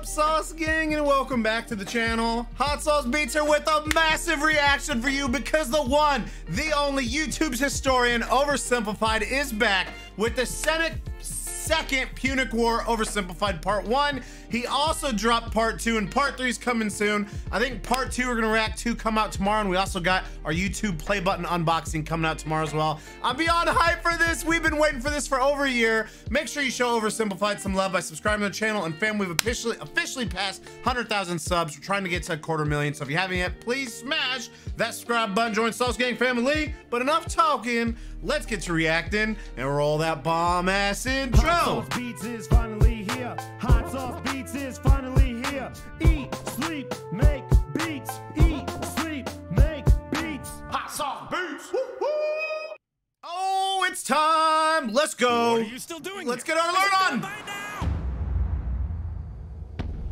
up, Sauce Gang, and welcome back to the channel. Hot Sauce Beats here with a massive reaction for you because the one, the only YouTube's historian, Oversimplified, is back with the Senate second Punic War Oversimplified Part 1. He also dropped Part 2, and Part 3 is coming soon. I think Part 2 we're going to react to come out tomorrow, and we also got our YouTube play button unboxing coming out tomorrow as well. I'm beyond hype for this. We've been waiting for this for over a year. Make sure you show Oversimplified some love by subscribing to the channel, and fam, we've officially officially passed 100,000 subs. We're trying to get to a quarter million, so if you haven't yet, please smash that subscribe button, join Sauce Gang family. But enough talking, let's get to reacting and roll that bomb-ass intro. Hot Sauce Beats is finally here. Hot Sauce Beats is finally here. Eat, sleep, make beats. Eat, sleep, make beats. Hot Sauce Beats. Oh, it's time. Let's go. What are you still doing? Let's here? get our alert on. By now!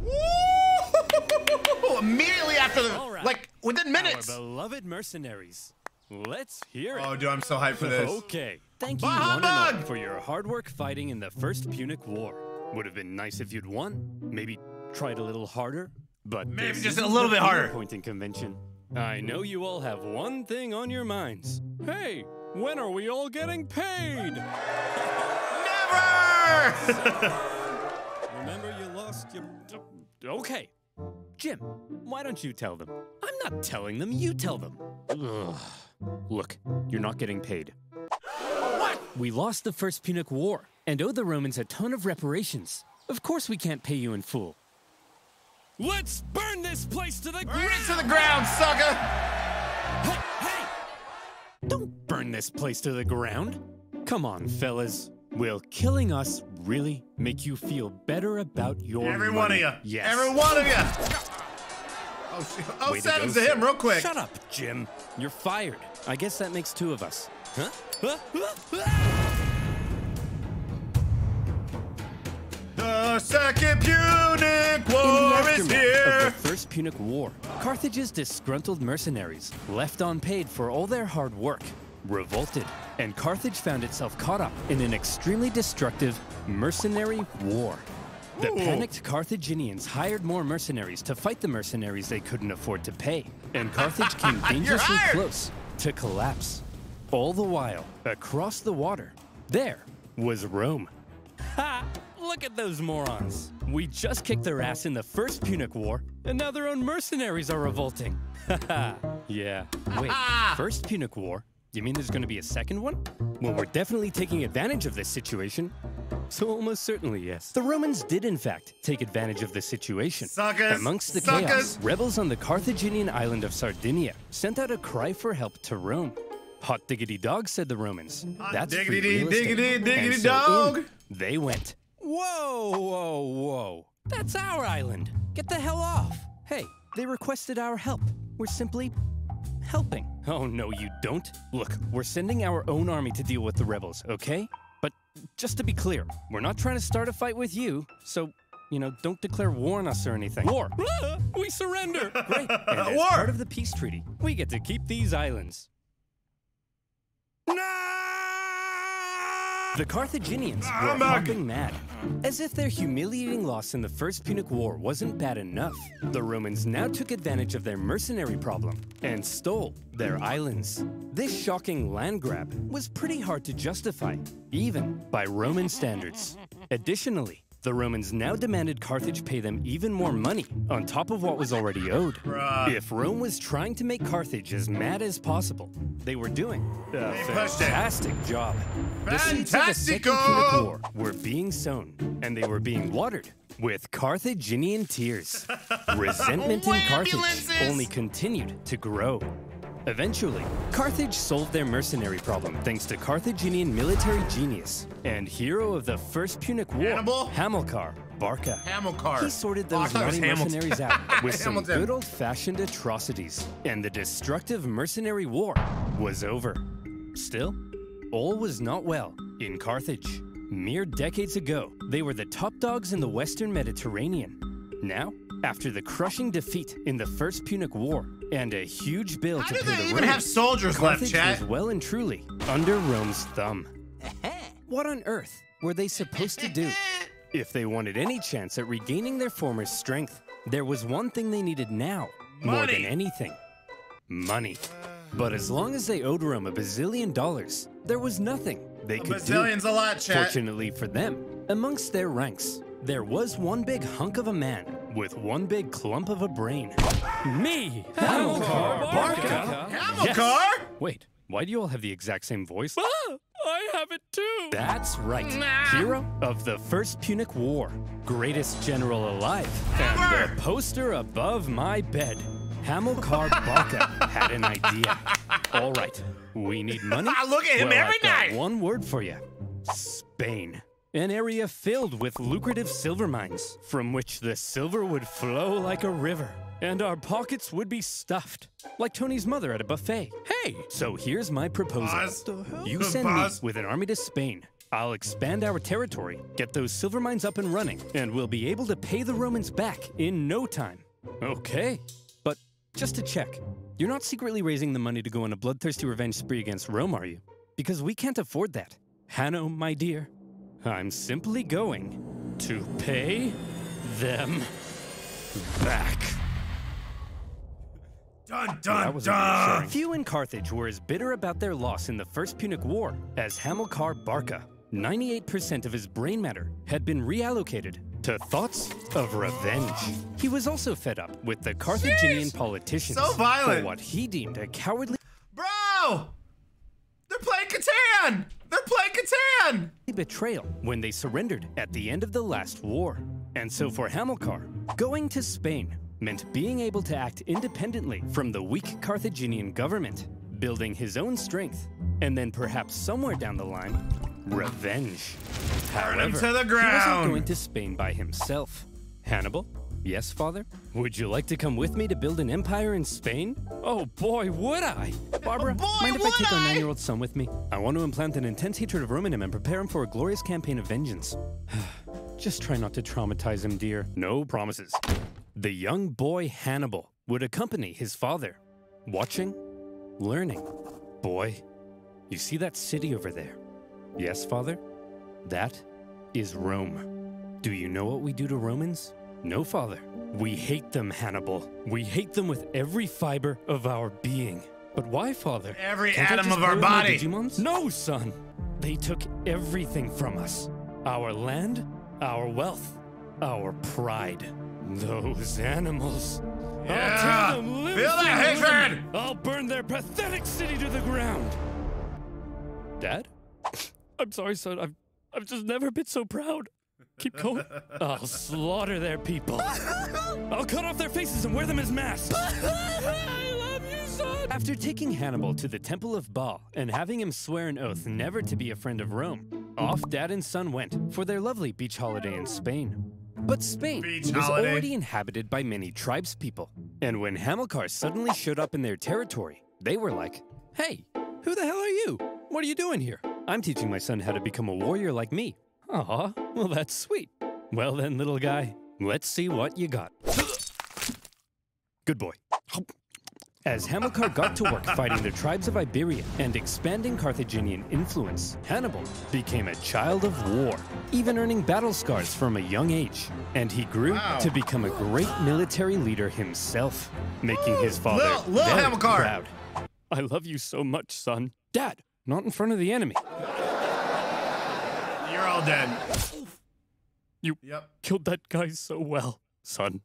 Woo! Immediately after the, All right. like within minutes. Our beloved mercenaries. Let's hear it. Oh, dude, I'm so hyped for this. Okay. Thank you one and all for your hard work fighting in the First Punic War. Would have been nice if you'd won. Maybe tried a little harder. But Maybe just a little bit harder. Pointing convention. I know you all have one thing on your minds. Hey, when are we all getting paid? Never. Remember you lost your. Okay. Jim, why don't you tell them? I'm not telling them, you tell them. Ugh. Look, you're not getting paid. What? We lost the First Punic War and owe the Romans a ton of reparations. Of course, we can't pay you in full. Let's burn this place to the Burn it to the ground, sucker. Hey, hey! Don't burn this place to the ground. Come on, fellas. Will killing us really make you feel better about your Every one of you. Yes. Every one of you. Oh, oh Way to go, to him real quick. Shut up, Jim. You're fired. I guess that makes two of us. Huh? The second Punic War is here. of the First Punic War, Carthage's disgruntled mercenaries, left unpaid for all their hard work, revolted, and Carthage found itself caught up in an extremely destructive mercenary war. The panicked Carthaginians hired more mercenaries to fight the mercenaries they couldn't afford to pay, and Carthage came dangerously close to collapse. All the while, across the water, there was Rome. Ha! Look at those morons. We just kicked their ass in the first Punic War, and now their own mercenaries are revolting. Haha. yeah. Wait, first Punic War? You mean there's gonna be a second one? Well, we're definitely taking advantage of this situation. So almost certainly, yes. The Romans did, in fact, take advantage of the situation. Suckers, Amongst the suckers. chaos, rebels on the Carthaginian island of Sardinia sent out a cry for help to Rome. Hot diggity dog, said the Romans. Hot That's free diggity, real estate. diggity, And diggity so dog. in they went. Whoa, whoa, whoa. That's our island. Get the hell off. Hey, they requested our help. We're simply helping. Oh, no, you don't. Look, we're sending our own army to deal with the rebels, okay? Just to be clear, we're not trying to start a fight with you, so. You know, don't declare war on us or anything. War! we surrender! Great. And as War. part of the peace treaty, we get to keep these islands. The Carthaginians ah, were Humbug. hopping mad. As if their humiliating loss in the First Punic War wasn't bad enough, the Romans now took advantage of their mercenary problem and stole their islands. This shocking land grab was pretty hard to justify, even by Roman standards. Additionally, the Romans now demanded Carthage pay them even more money on top of what was already owed. Bruh. If Rome was trying to make Carthage as mad as possible, they were doing a fantastic job. The seeds of the Second Punic War were being sown, and they were being watered with Carthaginian tears. Resentment in Carthage only continued to grow. Eventually, Carthage solved their mercenary problem thanks to Carthaginian military genius and hero of the First Punic War, Hannibal? Hamilcar Barca. Hamilcar. He sorted Oh, those naughty mercenaries out with some good old-fashioned atrocities, and the destructive mercenary war was over. Still, all was not well in Carthage. Mere decades ago, they were the top dogs in the Western Mediterranean. Now, after the crushing defeat in the First Punic War and a huge bill How to do pay they the even have soldiers left, Carthage chat? was well and truly under Rome's thumb. what on earth were they supposed to do? If they wanted any chance at regaining their former strength, there was one thing they needed now, more than anything money. But as long as they owed Rome a bazillion dollars, there was nothing they A could do. bazillion's a lot, chat. Fortunately for them, amongst their ranks, there was one big hunk of a man with one big clump of a brain. Me, Hamilcar Barca. Hamilcar? Wait, why do you all have the exact same voice? Ah, I have it too. That's right. Hero of the First Punic War, greatest general alive, and the poster above my bed. Hamilcar Barca had an idea. All right, we need money. I look at him well, every I've night. One word for you Spain. An area filled with lucrative silver mines, from which the silver would flow like a river, and our pockets would be stuffed, like Tony's mother at a buffet. Hey! So here's my proposal. You send Pause. me with an army to Spain. I'll expand our territory, get those silver mines up and running, and we'll be able to pay the Romans back in no time. Okay. But just to check, you're not secretly raising the money to go on a bloodthirsty revenge spree against Rome, are you? Because we can't afford that. Hanno, my dear, I'm simply going to pay them back. Dun That dun was dun. Few in Carthage were as bitter about their loss in the First Punic War as Hamilcar Barca. 98% of his brain matter had been reallocated to thoughts of revenge. He was also fed up with the Carthaginian Jeez. politicians So violent. for what he deemed a cowardly Bro! They're playing Catan! They're playing Catan! betrayal when they surrendered at the end of the last war. And so for Hamilcar, going to Spain meant being able to act independently from the weak Carthaginian government, building his own strength, and then perhaps somewhere down the line, revenge. Burn him However, to the he wasn't going to Spain by himself. Hannibal? Yes, father? Would you like to come with me to build an empire in Spain? Oh boy, would I! Barbara, oh, Boy, mind if I take our nine-year-old son with me? I want to implant an intense hatred of Rome in him and prepare him for a glorious campaign of vengeance. Just try not to traumatize him, dear. No promises. The young boy Hannibal would accompany his father, watching, learning. Boy, you see that city over there? Yes, father? That is Rome. Do you know what we do to Romans? No, father. We hate them, Hannibal. We hate them with every fiber of our being. But why, father? Every Can't atom of our play with my body. No, son. They took everything from us. Our land, our wealth, our pride. Those animals. Yeah. I'll tear them Feel that hatred. I'll burn their pathetic city to the ground. Dad? I'm sorry, son. I've, I've just never been so proud. Keep going. I'll slaughter their people. I'll cut off their faces and wear them as masks. I love you, son. After taking Hannibal to the Temple of Baal and having him swear an oath never to be a friend of Rome, off dad and son went for their lovely beach holiday in Spain. But Spain Beach was holiday. already inhabited by many tribespeople. And when Hamilcar suddenly showed up in their territory, they were like, Hey, who the hell are you? What are you doing here? I'm teaching my son how to become a warrior like me. Aw, well, that's sweet. Well then, little guy, let's see what you got. Good boy. As Hamilcar got to work fighting the tribes of Iberia and expanding Carthaginian influence, Hannibal became a child of war, even earning battle scars from a young age. And he grew Wow. to become a great military leader himself, making his father Lil- Lil very Hamilcar. proud. I love you so much, son. Dad, not in front of the enemy. You're all dead. You Yep. killed that guy so well, son.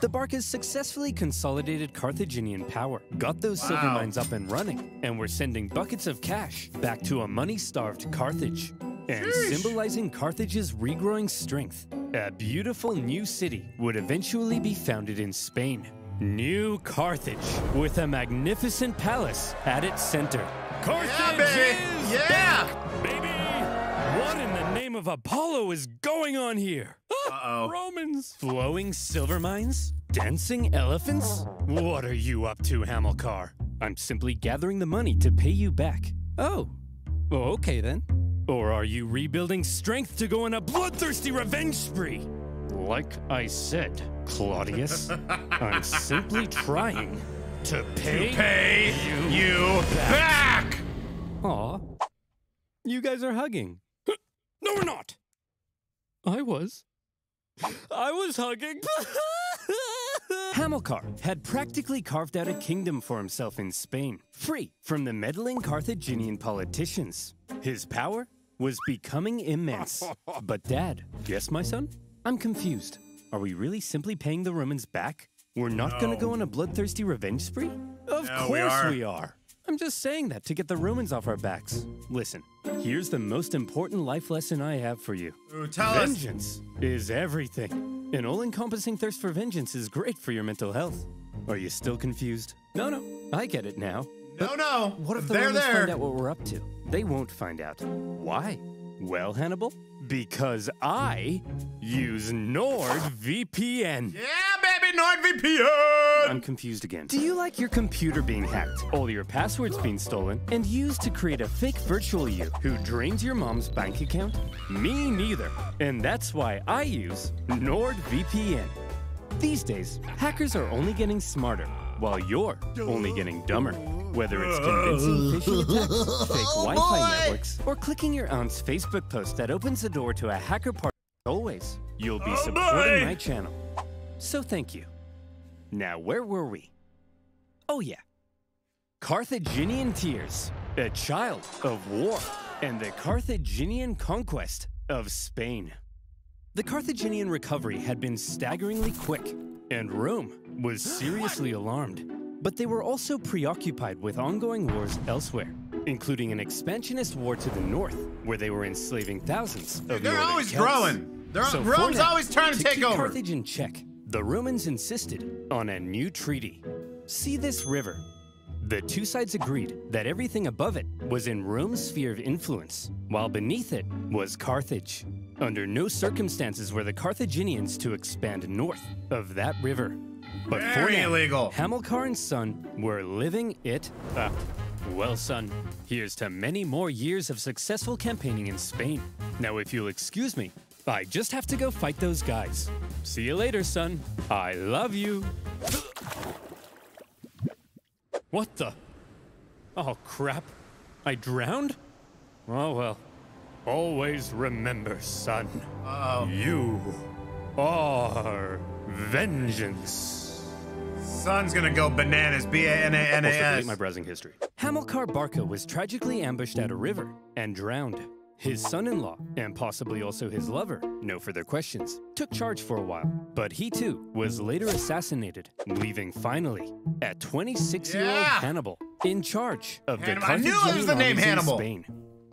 The Barcas successfully consolidated Carthaginian power, got those silver mines up and running, and were sending buckets of cash back to a money starved Carthage. And Sheesh. symbolizing Carthage's regrowing strength, a beautiful new city would eventually be founded in Spain. New Carthage, with a magnificent palace at its center. Carthage Yeah, baby. is Yeah. back, baby! What in the name of Apollo is going on here? Ah, Uh-oh. Romans! Flowing silver mines? Dancing elephants? What are you up to, Hamilcar? I'm simply gathering the money to pay you back. Oh. Oh, okay then. Or are you rebuilding strength to go on a bloodthirsty revenge spree? Like I said, Claudius, I'm simply trying to pay, Pay you you back. Aw. You guys are hugging. No, we're not. I was. I was hugging. Hamilcar had practically carved out a kingdom for himself in Spain, free from the meddling Carthaginian politicians. His power was becoming immense. But, Dad, yes, my son? I'm confused. Are we really simply paying the Romans back? We're not gonna go on a bloodthirsty revenge spree? Of No, we course are. we are. I'm just saying that to get the Romans off our backs. Listen, here's the most important life lesson I have for you. Ooh, tell us. Vengeance is everything. An all encompassing thirst for vengeance is great for your mental health. Are you still confused? No, no, I get it now. No, no. What if the they're Romans there? find out what we're up to? They won't find out. Why? Well, Hannibal, because I use NordVPN. Yeah, baby, NordVPN. I'm confused again. Do you like your computer being hacked, all your passwords being stolen, and used to create a fake virtual you who drains your mom's bank account? Me neither. And that's why I use NordVPN. These days, hackers are only getting smarter, while you're only getting dumber. Whether it's convincing phishing attacks, oh, fake Wi Fi networks, or clicking your aunt's Facebook post that opens the door to a hacker party, always, you'll be oh, supporting boy. my channel. So thank you. Now, where were we? Oh, yeah. Carthaginian tears, a child of war, and the Carthaginian conquest of Spain. The Carthaginian recovery had been staggeringly quick, and Rome was seriously alarmed. But they were also preoccupied with ongoing wars elsewhere, including an expansionist war to the north, where they were enslaving thousands of They're northern always Celts. growing. They're, So Rome's now, always trying to, take keep over. Carthage in check, the Romans insisted on a new treaty. See this river. The two sides agreed that everything above it was in Rome's sphere of influence, while beneath it was Carthage. Under no circumstances were the Carthaginians to expand north of that river. But for Very now, illegal. Hamilcar and son were living it up. Well, son, here's to many more years of successful campaigning in Spain. Now, if you'll excuse me, I just have to go fight those guys. See you later, son. I love you. What the? Oh, crap. I drowned? Oh, well. Always remember, son. Uh-oh. You are vengeance. Son's gonna go bananas. B A N A N A Also, delete my browsing history. Hamilcar Barca was tragically ambushed at a river and drowned. His son-in-law, and possibly also his lover, no further questions, took charge for a while. But he too was later assassinated, leaving finally at 26-year-old Yeah. Hannibal in charge of the Hannibal. I knew it was the name in Hannibal. Spain.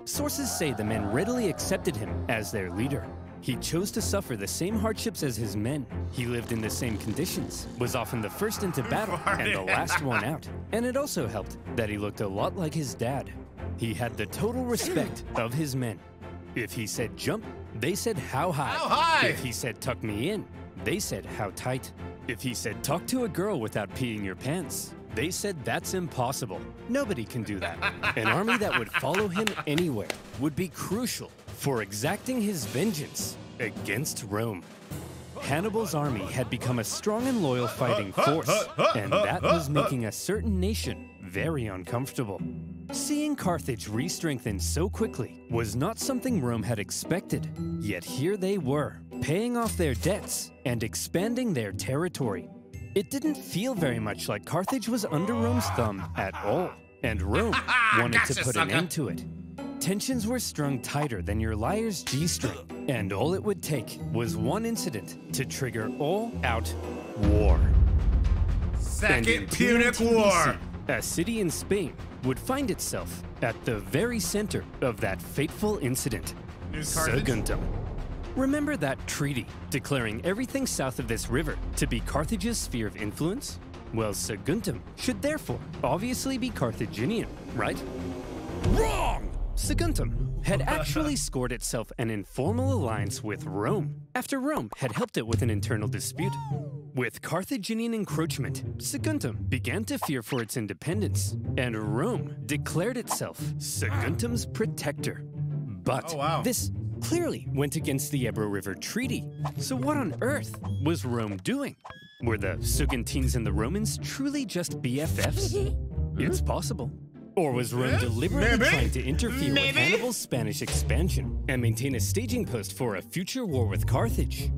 Sources say the men readily accepted him as their leader. He chose to suffer the same hardships as his men. He lived in the same conditions, was often the first into battle and the last one out. And it also helped that he looked a lot like his dad. He had the total respect of his men. If he said jump, they said how high. How high? If he said tuck me in, they said how tight. If he said talk to a girl without peeing your pants, they said that's impossible. Nobody can do that. An army that would follow him anywhere would be crucial for exacting his vengeance against Rome. Hannibal's army had become a strong and loyal fighting force, and that was making a certain nation very uncomfortable. Seeing Carthage re-strengthen so quickly was not something Rome had expected, yet here they were, paying off their debts and expanding their territory. It didn't feel very much like Carthage was under Rome's thumb at all, and Rome wanted to Gotcha, put an end to it. Tensions were strung tighter than your lyre's G string, and all it would take was one incident to trigger all out war. Second Punic War. BC, a city in Spain would find itself at the very center of that fateful incident Saguntum. Remember that treaty declaring everything south of this river to be Carthage's sphere of influence? Well, Saguntum should therefore obviously be Carthaginian, right? Wrong! Saguntum had actually scored itself an informal alliance with Rome after Rome had helped it with an internal dispute. With Carthaginian encroachment, Saguntum began to fear for its independence, and Rome declared itself Saguntum's protector. But Oh, wow. this clearly went against the Ebro River Treaty. So what on earth was Rome doing? Were the Saguntines and the Romans truly just BFFs? It's possible. Or was Rome deliberately maybe. trying to interfere Maybe. with Hannibal's Spanish expansion and maintain a staging post for a future war with Carthage?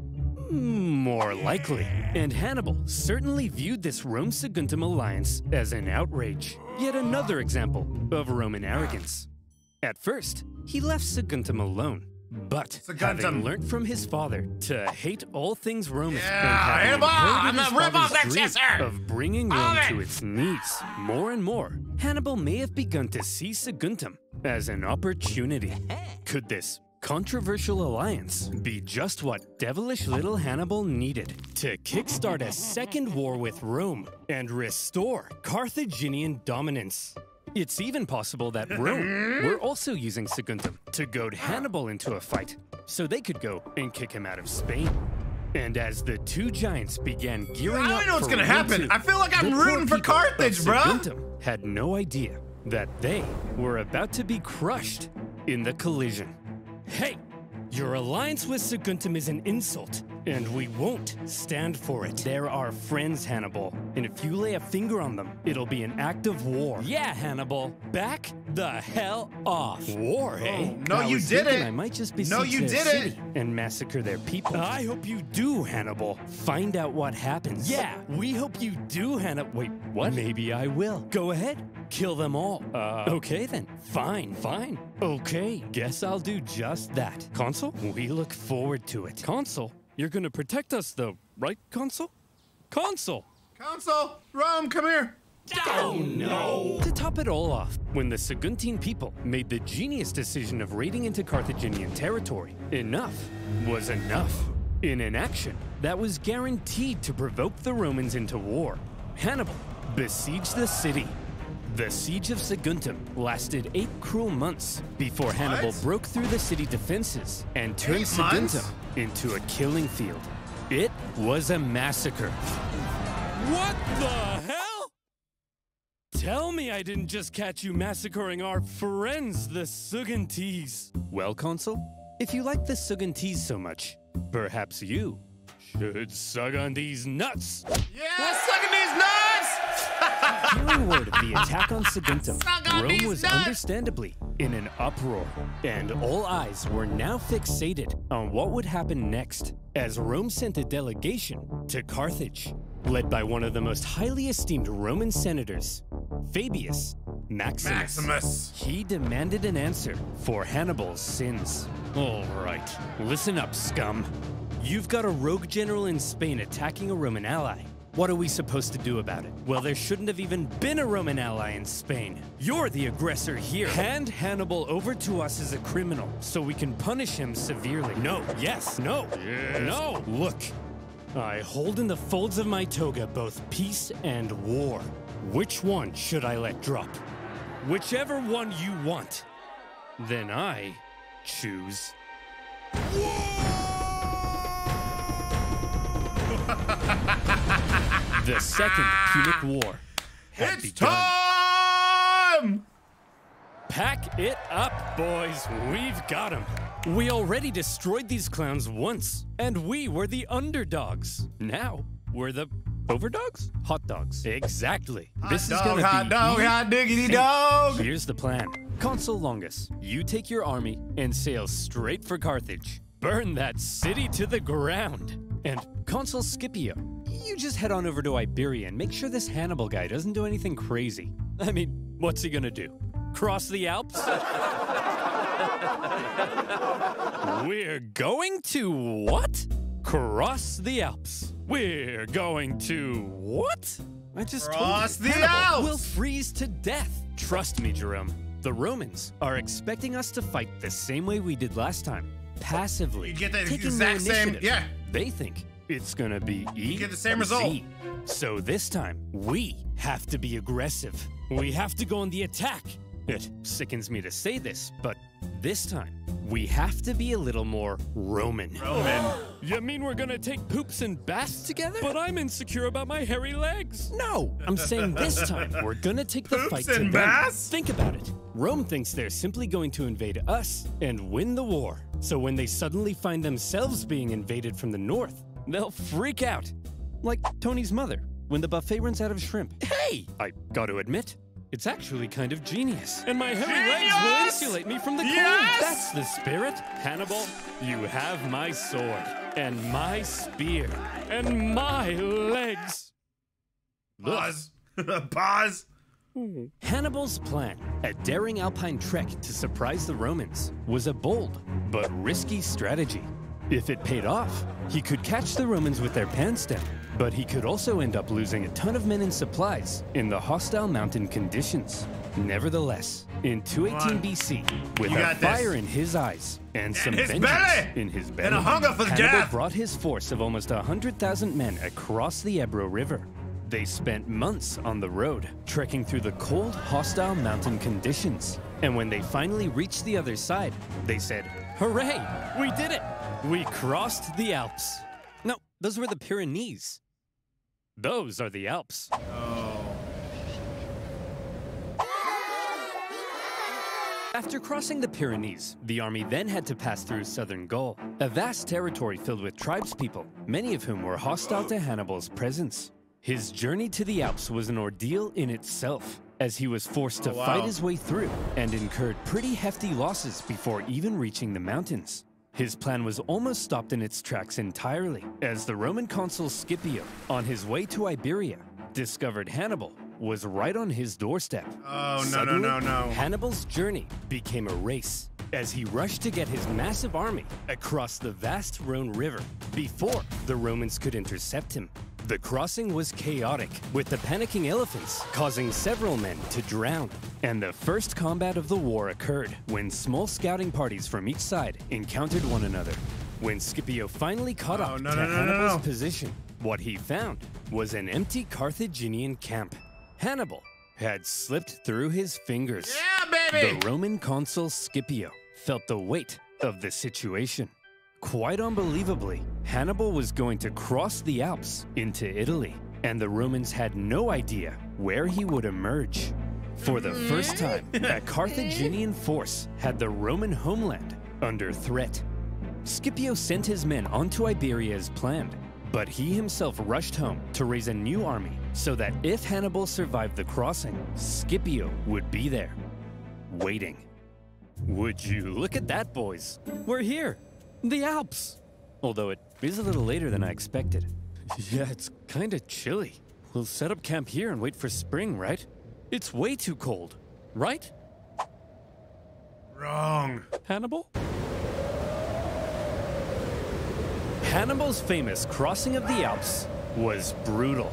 Hmm, more likely. And Hannibal certainly viewed this Rome Saguntum alliance as an outrage. Yet another example of Roman arrogance. At first, he left Saguntum alone. But Saguntum. having learnt from his father to hate all things Roman Yeah, and having Hannibal, I'm gonna rip off father's that dream chaser. of bringing Rome to its knees more and more, Hannibal may have begun to see Saguntum as an opportunity. Could this controversial alliance be just what devilish little Hannibal needed to kickstart a second war with Rome and restore Carthaginian dominance? It's even possible that Rome were also using Saguntum to goad Hannibal into a fight so they could go and kick him out of Spain. And as the two giants began gearing I up already know what's gonna happen. I feel like I'm rooting for Carthage. Saguntum had no idea that they were about to be crushed in the collision. Hey, your alliance with Saguntum is an insult, and we won't stand for it. They're our friends, Hannibal, and if you lay a finger on them, it'll be an act of war. Yeah, Hannibal, back the hell off. War, eh? Oh, no, I you didn't. I might just besiege No, you their didn't. city and massacre their people. I hope you do, Hannibal. Find out what happens. Yeah, we hope you do, Hannibal. Wait, what? Maybe I will. Go ahead. Kill them all. Uh, okay then. Fine, fine. Okay, guess I'll do just that. Consul, we look forward to it. Consul, you're gonna protect us though, right, Consul? Consul! Consul, Rome, come here. Oh no! To top it all off, when the Saguntine people made the genius decision of raiding into Carthaginian territory, enough was enough. In an action that was guaranteed to provoke the Romans into war, Hannibal besieged the city. The siege of Saguntum lasted eight cruel months before Hannibal broke through the city defenses and turned Eight months? Saguntum into a killing field. It was a massacre. What the hell? Tell me I didn't just catch you massacring our friends, the Sugantese. Well, Consul, if you like the Sugantese so much, perhaps you should sug on these nuts. Yeah, these nuts. Hearing word of the attack on Saguntum, Rome was nuts! understandably in an uproar, and all eyes were now fixated on what would happen next, as Rome sent a delegation to Carthage, led by one of the most highly esteemed Roman senators, Fabius Maximus. Maximus. He demanded an answer for Hannibal's sins. All right, listen up, scum. You've got a rogue general in Spain attacking a Roman ally. What are we supposed to do about it? Well, there shouldn't have even been a Roman ally in Spain. You're the aggressor here. Hand Hannibal over to us as a criminal so we can punish him severely. No, yes, no, no. Look, I hold in the folds of my toga both peace and war. Which one should I let drop? Whichever one you want. Then I choose. The Second Punic War had It's begun. time. Pack it up, boys. We've got them. We already destroyed these clowns once, and we were the underdogs. Now we're the overdogs? Hot dogs. Exactly. this Hot is dog, gonna hot be dog, hot diggity dog. Here's the plan. Consul Longus, you take your army and sail straight for Carthage. Burn that city to the ground. And Consul Scipio, you just head on over to Iberia and make sure this Hannibal guy doesn't do anything crazy. I mean, what's he gonna do? Cross the Alps? We're going to what? Cross the Alps. We're going to what? I just Cross told you, the Hannibal Alps. will freeze to death. Trust me, Jerome. The Romans are expecting us to fight the same way we did last time, passively. You get the taking exact same- yeah. They think it's gonna be E. get the same result. Z. So this time, we have to be aggressive. We have to go on the attack. It sickens me to say this, but this time, we have to be a little more Roman. Roman. You mean we're gonna take poops and baths together? But I'm insecure about my hairy legs. No, I'm saying this time we're gonna take the Poops fight to and them. baths? Think about it. Rome thinks they're simply going to invade us and win the war. So when they suddenly find themselves being invaded from the north, they'll freak out. Like Tony's mother when the buffet runs out of shrimp. Hey! I gotta admit, It's actually kind of genius. And my heavy legs will insulate me from the cold. Yes! That's the spirit. Hannibal, you have my sword, and my spear, and my legs. Pause. Pause. Hannibal's plan, a daring alpine trek to surprise the Romans, was a bold but risky strategy. If it paid off, he could catch the Romans with their pants down, but he could also end up losing a ton of men and supplies in the hostile mountain conditions. Nevertheless, in 218. BC, with a got this. fire in his eyes and some vengeance belly! in his belly, and a hunger for Hannibal death! brought his force of almost 100,000 men across the Ebro River. They spent months on the road, trekking through the cold, hostile mountain conditions. And when they finally reached the other side, they said, Hooray! We did it! We crossed the Alps. No, those were the Pyrenees. Those are the Alps. After crossing the Pyrenees, the army then had to pass through southern Gaul, a vast territory filled with tribespeople, many of whom were hostile to Hannibal's presence. His journey to the Alps was an ordeal in itself, as he was forced to Oh, wow. fight his way through and incurred pretty hefty losses before even reaching the mountains. His plan was almost stopped in its tracks entirely, as the Roman consul Scipio, on his way to Iberia, discovered Hannibal was right on his doorstep. Oh, no, no, Suddenly, no, no. Hannibal's journey became a race as he rushed to get his massive army across the vast Rhone River before the Romans could intercept him. The crossing was chaotic, with the panicking elephants causing several men to drown. And the first combat of the war occurred when small scouting parties from each side encountered one another. When Scipio finally caught Oh, up no, to no, no, no, Hannibal's no. position, what he found was an empty Carthaginian camp. Hannibal had slipped through his fingers. Yeah, baby. The Roman consul Scipio felt the weight of the situation. Quite unbelievably, Hannibal was going to cross the Alps into Italy, and the Romans had no idea where he would emerge. For the first hmm? time, a Carthaginian force had the Roman homeland under threat. Scipio sent his men onto Iberia as planned, but he himself rushed home to raise a new army so that if Hannibal survived the crossing, Scipio would be there, waiting. Would you look at that, boys? We're here, the Alps. Although it is a little later than I expected. Yeah, it's kinda chilly. We'll set up camp here and wait for spring, right? It's way too cold, right, Wrong. Hannibal? Hannibal's famous crossing of the Alps was brutal.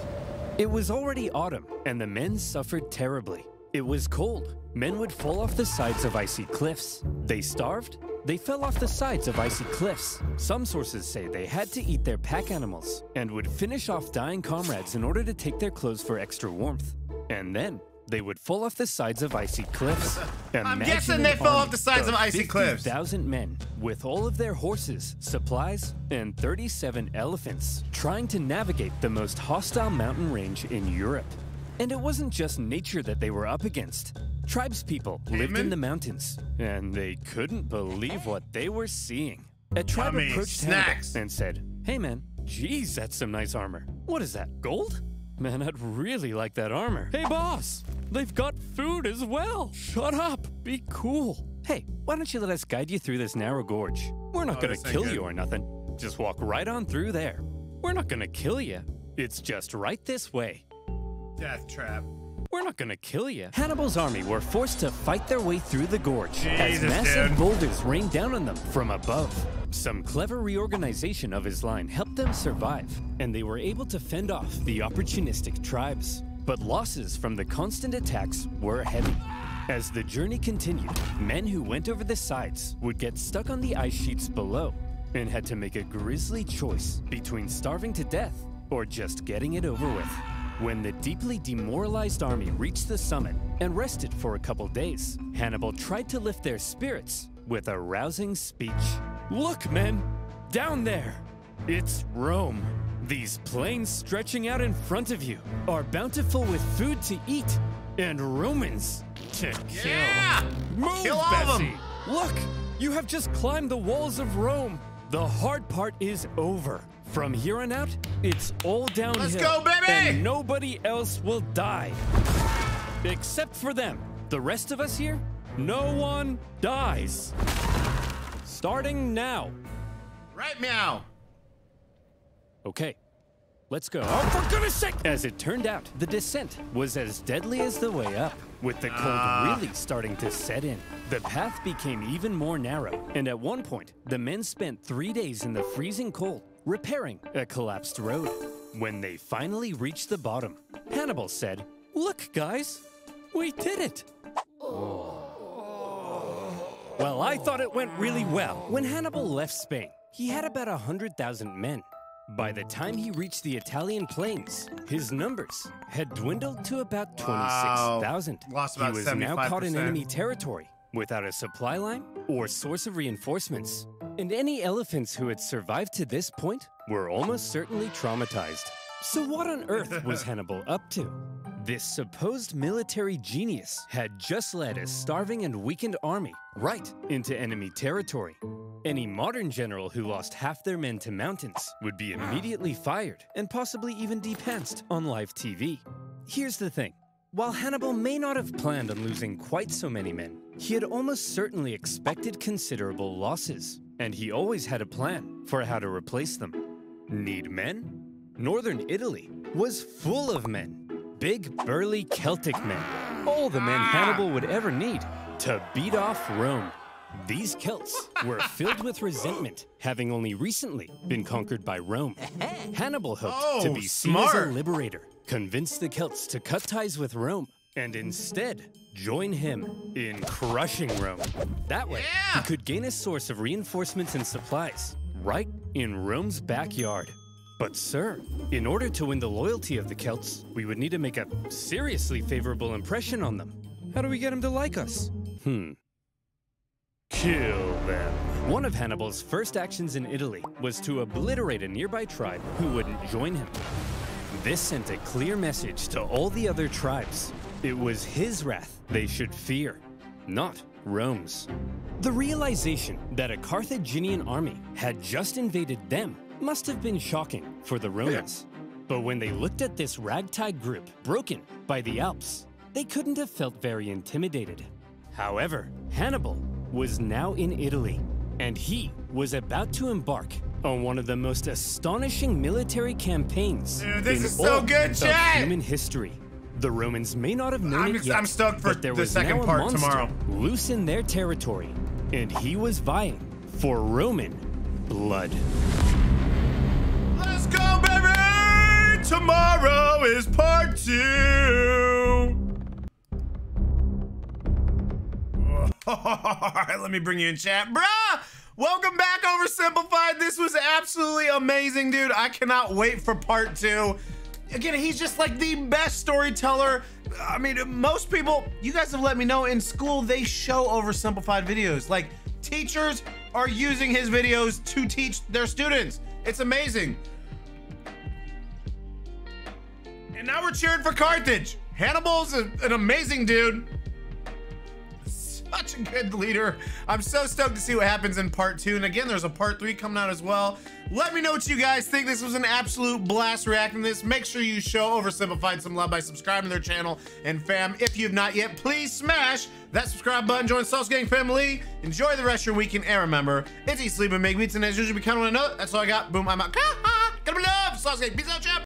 It was already autumn, and the men suffered terribly. It was cold. Men would fall off the sides of icy cliffs. They starved. They fell off the sides of icy cliffs. Some sources say they had to eat their pack animals and would finish off dying comrades in order to take their clothes for extra warmth. And then they would fall off the sides of icy cliffs. I'm guessing they fell off the sides of icy cliffs. 50,000 men with all of their horses, supplies, and 37 elephants trying to navigate the most hostile mountain range in Europe. And it wasn't just nature that they were up against. Tribespeople lived in the mountains, and they couldn't believe what they were seeing. A tribe Yummy approached snacks. Hannibal and said, Hey man, geez, that's some nice armor. What is that, gold? Man, I'd really like that armor. Hey boss, they've got food as well. Shut up, be cool. Hey, why don't you let us guide you through this narrow gorge? We're not Oh, gonna kill good. you or nothing. Just walk right on through there. We're not gonna kill you. It's just right this way. Death trap. We're not gonna kill you. Hannibal's army were forced to fight their way through the gorge as massive dude. boulders rained down on them from above. Some clever reorganization of his line helped them survive, and they were able to fend off the opportunistic tribes. But losses from the constant attacks were heavy. As the journey continued, men who went over the sides would get stuck on the ice sheets below and had to make a grisly choice between starving to death or just getting it over with. When the deeply demoralized army reached the summit and rested for a couple days, Hannibal tried to lift their spirits with a rousing speech. Look, men, down there! It's Rome. These plains stretching out in front of you are bountiful with food to eat and Romans to kill. Yeah! Move, Kill all of 'em. Bessie! Look, you have just climbed the walls of Rome. The hard part is over. From here on out, it's all downhill. Let's go, baby! And nobody else will die. Except for them. The rest of us here, no one dies. Starting now. Right, meow. Okay, let's go. Oh, for goodness sake! As it turned out, the descent was as deadly as the way up, with the cold ah. really starting to set in. The path became even more narrow, and at one point, the men spent three days in the freezing cold repairing a collapsed road. When they finally reached the bottom, Hannibal said, Look, guys, we did it. Well, I thought it went really well. When Hannibal left Spain, he had about 100,000 men. By the time he reached the Italian plains, his numbers had dwindled to about 26,000. Lost about he was now caught in enemy territory without a supply line or source of reinforcements. And any elephants who had survived to this point were almost certainly traumatized. So, what on earth was Hannibal up to? This supposed military genius had just led a starving and weakened army right into enemy territory. Any modern general who lost half their men to mountains would be immediately fired and possibly even depanced on live TV. Here's the thing while Hannibal may not have planned on losing quite so many men, he had almost certainly expected considerable losses, and he always had a plan for how to replace them. Need men? Northern Italy was full of men. Big, burly Celtic men. All the men ah! Hannibal would ever need to beat off Rome. These Celts were filled with resentment, having only recently been conquered by Rome. Hannibal hoped to Oh, be seen as a liberator, convince the Celts to cut ties with Rome, and instead join him in crushing Rome. That way, Yeah. he could gain a source of reinforcements and supplies right in Rome's backyard. But, sir, in order to win the loyalty of the Celts, we would need to make a seriously favorable impression on them. How do we get them to like us? Hmm. Kill them. One of Hannibal's first actions in Italy was to obliterate a nearby tribe who wouldn't join him. This sent a clear message to all the other tribes. It was his wrath they should fear, not Rome's. The realization that a Carthaginian army had just invaded them must have been shocking for the Romans. But when they looked at this ragtag group broken by the Alps, they couldn't have felt very intimidated. However, Hannibal was now in Italy, and he was about to embark on one of the most astonishing military campaigns Dude, this in is so all good, of human history. The Romans may not have known I'm it yet, I'm stoked for but there the was second now a part monster tomorrow. loose in their territory, and he was vying for Roman blood. Let's go, baby! Tomorrow is part two. let me bring you in chat. Bruh! Welcome back, Oversimplified. This was absolutely amazing, dude. I cannot wait for part two. Again, he's just like the best storyteller. I mean, most people, you guys have let me know in school, they show oversimplified videos. Like, teachers are using his videos to teach their students. It's amazing. And now we're cheering for Carthage. Hannibal's a, an amazing dude. Such a good leader. I'm so stoked to see what happens in part two. And again, there's a part three coming out as well. Let me know what you guys think. This was an absolute blast reacting to this. Make sure you show Oversimplified some love by subscribing to their channel. And fam, if you have not yet, please smash that subscribe button. Join Sauce Gang family. Enjoy the rest of your weekend. And remember, it's eat, sleep, and make beats. And as usual, be kind of another. That's all I got. Boom, I'm out. Gotta be love. Sauce Gang. Peace out, champ.